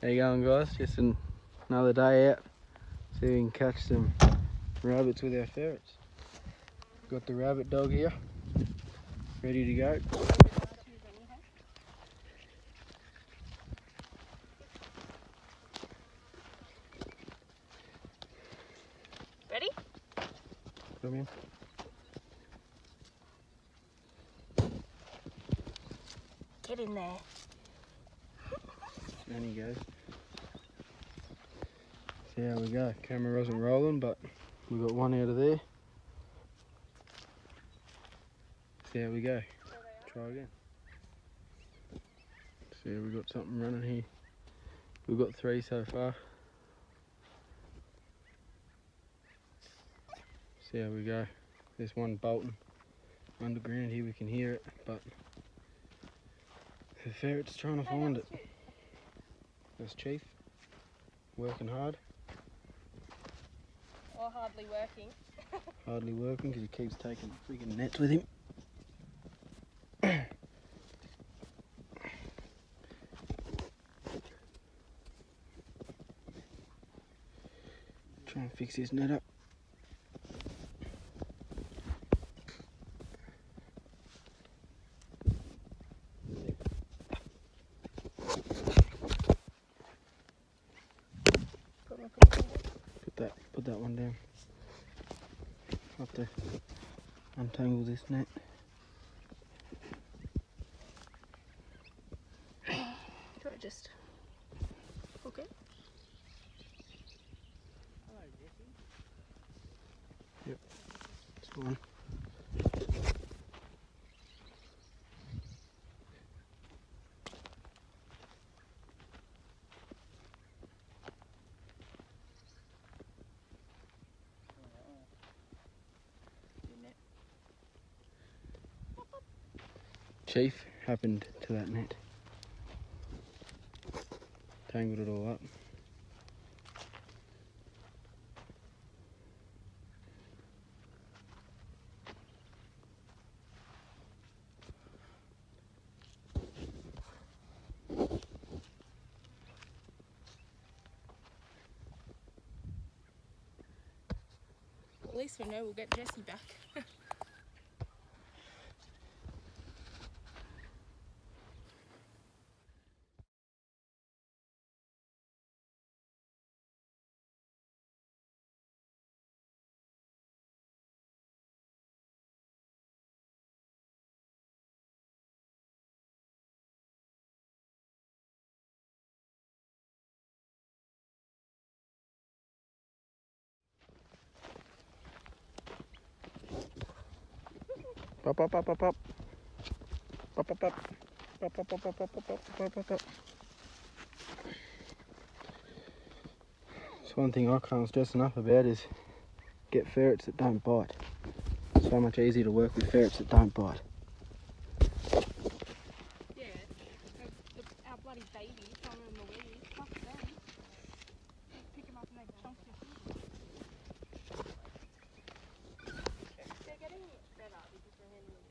How you going guys? Just an, another day out. See if we can catch some rabbits with our ferrets. Got the rabbit dog here, ready to go. Ready? Come in. Get in there. And he goes. See how we go. Camera wasn't rolling, but we got one out of there. See how we go. Try again. See, we got something running here. We've got three so far. See how we go. There's one bolting underground here. We can hear it, but the ferret's trying to find it. That's Chief. Working hard. Or hardly working. Hardly working because he keeps taking freaking nets with him. Try and fix his net up. untangle this net. Try just hook it. Hello, Yep, it's one. Chief happened to that net. Tangled it all up. At least we know we'll get Jessie back. Pop, pop, pop, pop, pop. Pop, pop, pop. Pop, pop, pop, pop, pop, pop, pop. It's one thing I can't stress enough about is get ferrets that don't bite. So much easier to work with ferrets that don't bite. Yeah. Our bloody babies hung in the weeds. Fuck them. Pick them up and they chunk your food. They're getting better because we're handling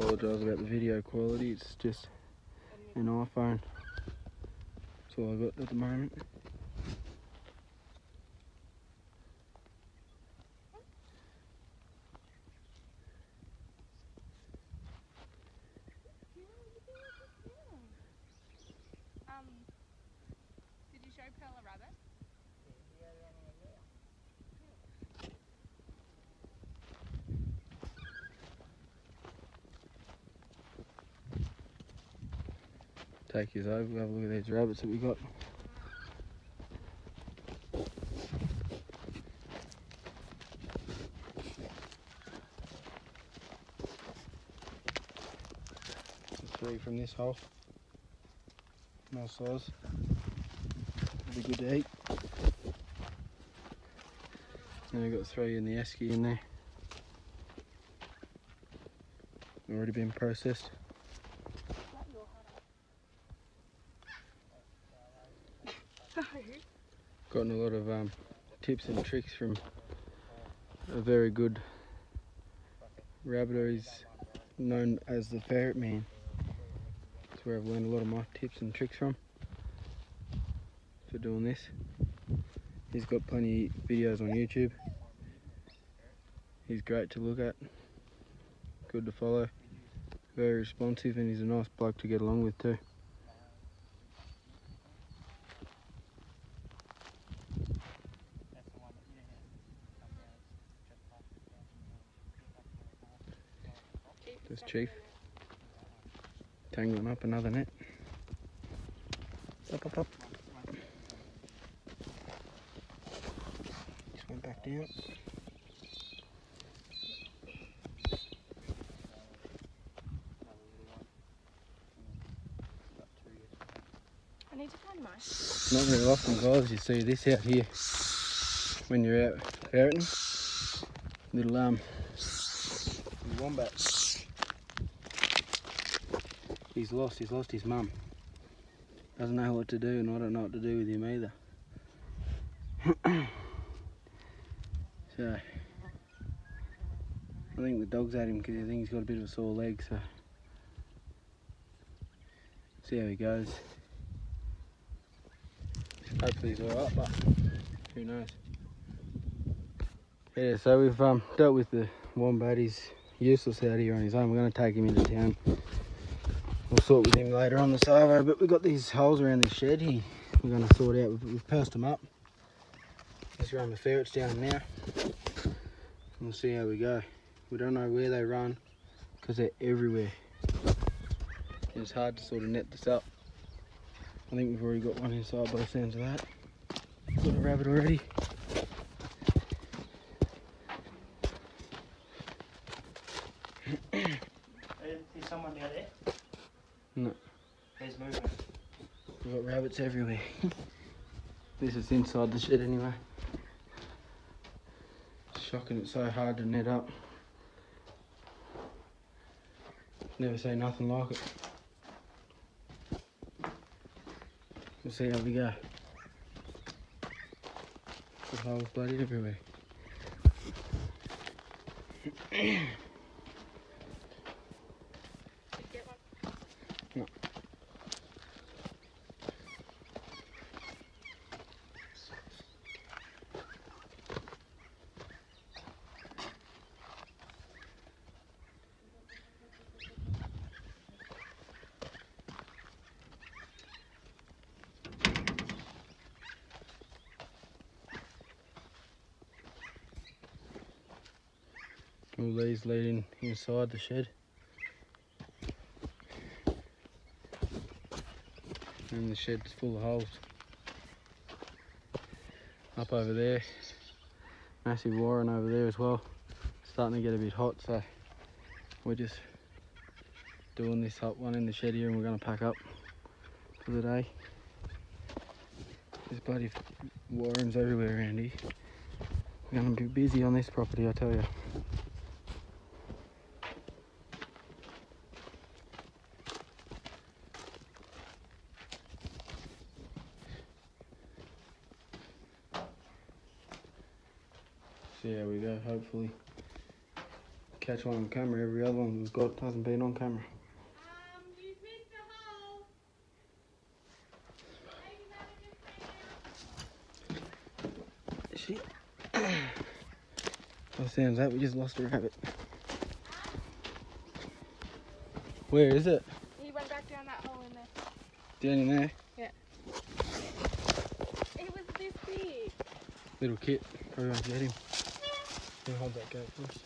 Apologise about the video quality, it's just an iPhone. That's all I've got at the moment. Take yours over, have a look at these rabbits that we got. Three from this hole. Nice size. Be good to eat. Then we've got three in the esky in there. Already been processed. Gotten a lot of um, tips and tricks from a very good rabbiter. He's known as the ferret man. That's where I've learned a lot of my tips and tricks from for doing this. He's got plenty of videos on YouTube. He's great to look at, good to follow, very responsive, and he's a nice bloke to get along with too. That's the one that you had come down just past the down. Chief is There's Chief. Tangling up another net. Up, up, up. Just went back down. I need to find mine. Not very often, guys, you see this out here when you're out ferreting. Little um wombat. He's lost. He's lost his mum. Doesn't know what to do, and I don't know what to do with him either. so I think the dog's at him because I think he's got a bit of a sore leg. So see how he goes. Hopefully he's alright, but who knows. Yeah, so we've um, dealt with the wombat. He's useless out here on his own. We're going to take him into town. Sort with him later on the salvo, but we've got these holes around this shed here. We're going to sort out. We've, we've them up. Let's run the ferrets down now. We'll see how we go. We don't know where they run because they're everywhere. It's hard to sort of net this up. I think we've already got one inside by the sounds of that. Got a rabbit already. There's someone down there? No. There's movement. We've got rabbits everywhere. this is inside the shed anyway. It's shocking, it's so hard to net up. Never seen nothing like it. We'll see how we go. The holes bloody everywhere. All these leading inside the shed. And the shed's full of holes. Up over there, massive warren over there as well. Starting to get a bit hot, so we're just doing this hot one in the shed here and we're going to pack up for the day. There's bloody warrens everywhere here. We're going to be busy on this property, I tell you. See how we go, hopefully. Catch one on camera, every other one we've got hasn't been on camera. Um, you've missed a hole. Shit. What sounds that? We just lost a rabbit. Where is it? He went back down that hole in there. Down in there? It was this big. Little kit. Probably won't get him. Yeah, hold that for us.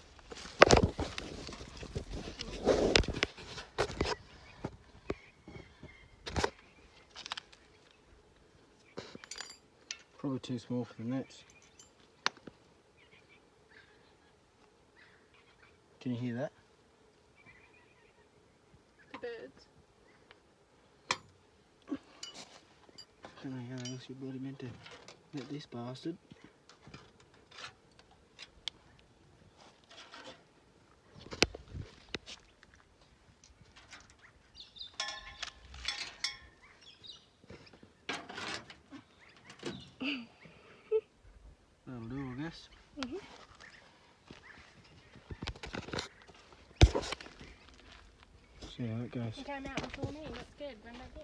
Probably too small for the nets. Can you hear that? The birds. don't know how else you bloody meant to let this bastard. That'll do, I guess. See Yeah, that goes. He came out before me, got scared, ran back in.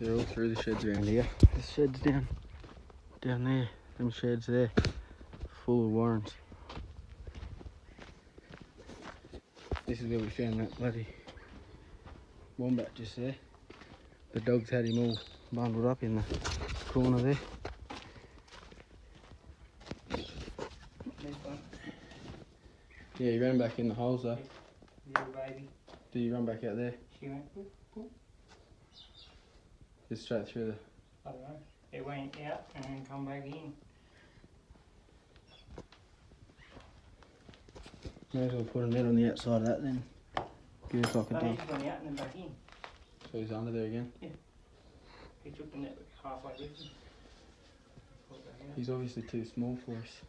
They're all through the sheds around here. The shed's down, down there. Them sheds there, full of warrens. This is where we found that bloody wombat just there. The dogs had him all bundled up in the corner there. Yeah, he ran back in the holes though. little baby. Did he run back out there? She went, boop, boop. Just straight through the. I don't know. It went out and then come back in. May as well put a net on the outside of that then. Give us like a No, he dog. just went out and then back in. So he's under there again. Yeah. He took the net halfway with him. Pulled back out. He's obviously too small for us.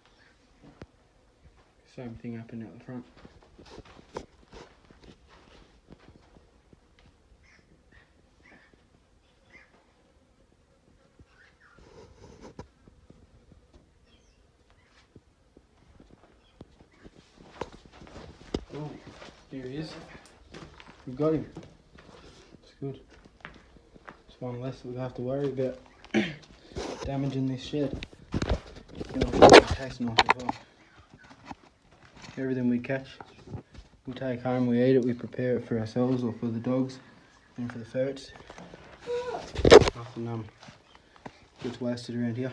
Same thing happened out the front. Oh, here he is. We've got him. It's good. It's one less that we have to worry about damaging this shed. Well. Everything we catch, we take home, we eat it, we prepare it for ourselves or for the dogs and for the ferrets. Nothing um, gets wasted around here.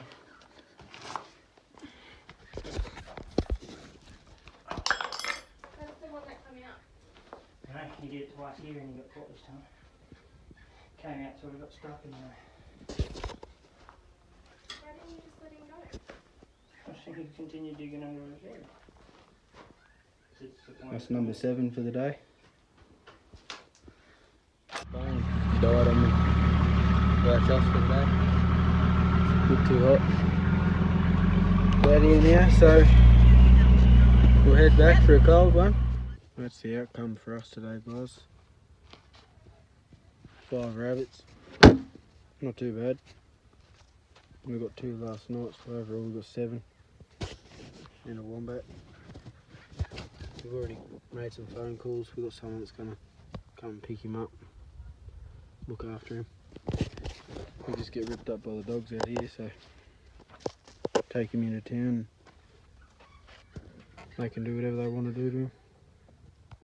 That's the one that came out. No, he did it twice here and he got caught this time. Came out sort of got stuck in there. Why didn't you just let him go? I think he continued digging under his head. It's the point- That's number seven for the day. Bang, died on me. That's us for the day. It's a bit too hot. Cloudy in here, so we'll head back for a cold one. That's the outcome for us today, guys. Five rabbits. Not too bad. We got two last night, so overall we got seven. And a wombat. We've already made some phone calls. We've got someone that's gonna come and pick him up, look after him. We just get ripped up by the dogs out here, so take him into town. They can do whatever they want to do to him.